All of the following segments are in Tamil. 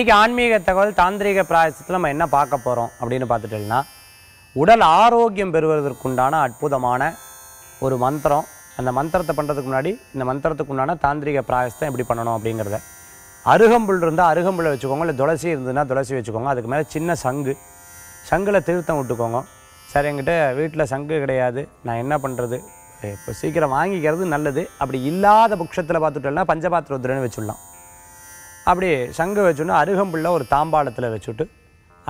இன்றைக்கி ஆன்மீக தகவல் தாந்திரீக பிராயசத்தில் நம்ம என்ன பார்க்க போகிறோம் அப்படின்னு பார்த்துட்டோம்னா உடல் ஆரோக்கியம் பெறுவதற்குண்டான அற்புதமான ஒரு மந்திரம். அந்த மந்திரத்தை பண்ணுறதுக்கு முன்னாடி இந்த மந்திரத்துக்கு உண்டான தாந்திரிக பிராயசத்தை எப்படி பண்ணணும் அப்படிங்கிறத. அருகம்புல் இருந்தால் அருகம்புல்லை வச்சுக்கோங்க இல்லை துளசி இருந்ததுன்னா துளசி வச்சுக்கோங்க. அதுக்கு மேலே சின்ன சங்கு. சங்கில் திருத்தம் விட்டுக்கோங்க. சரி என்கிட்ட வீட்டில் சங்கு கிடையாது. நான் என்ன பண்ணுறது இப்போ சீக்கிரம் வாங்கிக்கிறது நல்லது. அப்படி இல்லாத பட்சத்தில் பார்த்துட்டோம்னா பஞ்சபாத்திர உத்திரன்னு வச்சுடலாம். அப்படி சங்கு வச்சோன்னா அருகம்புள்ள ஒரு தாம்பாளத்தில் வச்சுட்டு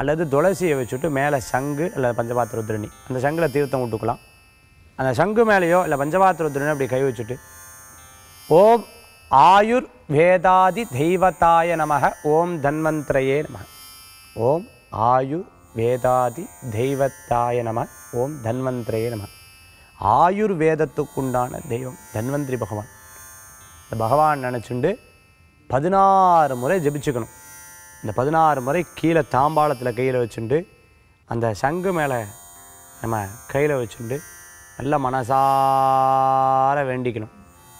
அல்லது துளசியை வச்சுட்டு மேலே சங்கு இல்லை பஞ்சபாத்திரத்திரணி. அந்த சங்கில் தீர்த்தம் விட்டுக்கலாம் அந்த சங்கு மேலேயோ இல்லை பஞ்சபாத்திரத்திரணி அப்படி கை வச்சுட்டு ஓம் ஆயுர் வேதாதி தெய்வத்தாய நமக ஓம் தன்வந்திரையே நமக. ஓம் ஆயுர் வேதாதி தெய்வத்தாய நம ஓம் தன்வந்திரையே நம ஆயுர்வேதத்துக்குண்டான தெய்வம் தன்வந்திரி பகவான். இந்த பகவான் நினச்சிண்டு பதினாறு முறை ஜபிச்சுக்கணும். இந்த பதினாறு முறை கீழே தாம்பாளத்தில் கையில் வச்சுண்டு அந்த சங்கு மேலே நம்ம கையில் வச்சுண்டு நல்ல மனசார வேண்டிக்கணும்.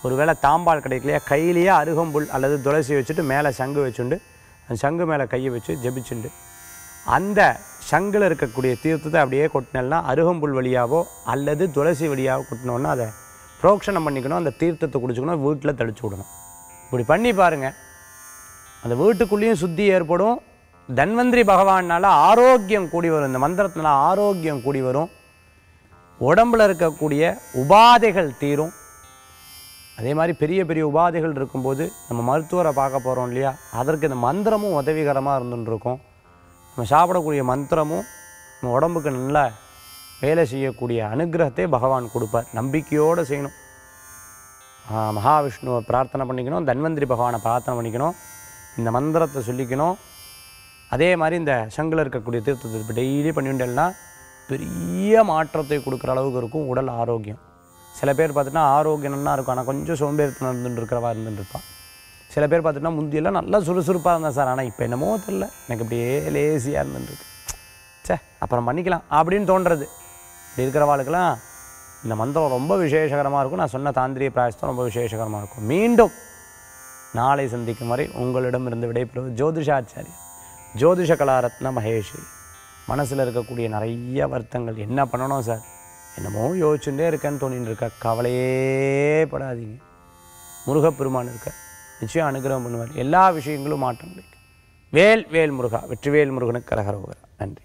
ஒருவேளை தாம்பால் கிடைக்கலையா கையிலேயே அருகம்புல் அல்லது துளசி வச்சுட்டு மேலே சங்கு வச்சுண்டு அந்த சங்கு மேலே கையை வச்சு ஜபிச்சுண்டு. அந்த சங்கில் இருக்கக்கூடிய தீர்த்தத்தை அப்படியே கொட்டினேன்னா அருகம்புல் வழியாவோ அல்லது துளசி வழியாவோ கொட்டினோன்னா அதை புரோக்ஷனம் பண்ணிக்கணும் அந்த தீர்த்தத்தை குடிச்சுக்கணும் வீட்டில் தெளிச்சு விடணும். இப்படி பண்ணி பாருங்கள் அந்த வீட்டுக்குள்ளேயும் சுத்தி ஏற்படும். தன்வந்திரி பகவானால் ஆரோக்கியம் கூடி வரும். இந்த மந்திரத்தினால ஆரோக்கியம் கூடி வரும். உடம்புல இருக்கக்கூடிய உபாதைகள் தீரும். அதே மாதிரி பெரிய பெரிய உபாதைகள் இருக்கும்போது நம்ம மருத்துவரை பார்க்க போகிறோம் இல்லையா? அதற்கு இந்த மந்திரமும் உதவிகரமாக இருந்துருக்கும். நம்ம சாப்பிடக்கூடிய மந்திரமும் நம்ம உடம்புக்கு நல்ல வேலை செய்யக்கூடிய அனுகிரகத்தை பகவான் கொடுப்பார். நம்பிக்கையோடு செய்யணும். மகாவிஷ்ணுவை பிரார்த்தனை பண்ணிக்கணும் தன்வந்திரி பகவானை பிரார்த்தனை பண்ணிக்கணும் இந்த மந்திரத்தை சொல்லிக்கணும். அதே மாதிரி இந்த சங்கில் இருக்கக்கூடிய தீர்த்தத்தை இப்போ டெய்லி பண்ணிவிட்டேன்னா பெரிய மாற்றத்தை கொடுக்குற அளவுக்கு இருக்கும் உடல் ஆரோக்கியம். சில பேர் பார்த்துட்டா ஆரோக்கியம் நல்லா இருக்கும் ஆனால் கொஞ்சம் சோம்பேறித்தனம் இருந்துட்டு இருக்கிறவா இருந்துட்டு இருப்பான். சில பேர் பார்த்துட்டா முந்தியெல்லாம் நல்லா சுறுசுறுப்பாக இருந்தேன் சார் ஆனால் இப்போ என்னமோ தெரில எனக்கு அப்படியே லேசியாக இருந்துட்டுருக்கு சே ச்சே அப்புறம் பண்ணிக்கலாம் அப்படின்னு தோன்றது. இப்படி இருக்கிறவாளுக்கெல்லாம் இந்த மந்திரம் ரொம்ப விசேஷகரமாக இருக்கும். நான் சொன்ன தாந்திரிய பிராயசத்தம் ரொம்ப விசேஷகரமாக இருக்கும். மீண்டும் நாளை சந்திக்கும் வரை உங்களிடம் இருந்து விடைபெறுவது ஜோதிஷாச்சாரியா ஜோதிஷ கலாரத்ன மகேஷி. மனசில் இருக்கக்கூடிய நிறைய வருத்தங்கள் என்ன பண்ணணும் சார்? என்னமோ யோசிச்சுட்டே இருக்கேன்னு தோணின்னு இருக்க கவலையே படாதீங்க. முருகப்பெருமான் இருக்க நிச்சயம் அனுகிரகம் பண்ணுவார். எல்லா விஷயங்களும் மாற்றம் கிடைக்கும். வேல் வேல் முருகா வெற்றிவேல் முருகனுக்கு கரகரோகரா நன்றி.